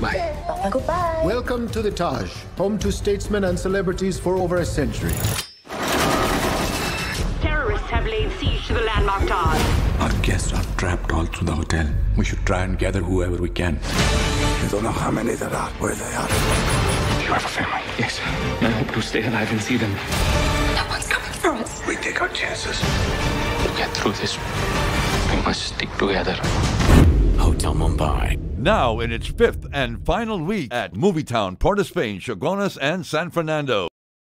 Bye. Goodbye. Welcome to the Taj, home to statesmen and celebrities for over a century. Terrorists have laid siege to the landmark Taj. Our guests are trapped all through the hotel. We should try and gather whoever we can. You don't know how many there are, where they are. You have a family. Yes. I hope to stay alive and see them. No one's coming for us. We take our chances. We'll get through this, we must stick together. Now in its fifth and final week at Movietown, Port of Spain, Chaguanas, and San Fernando.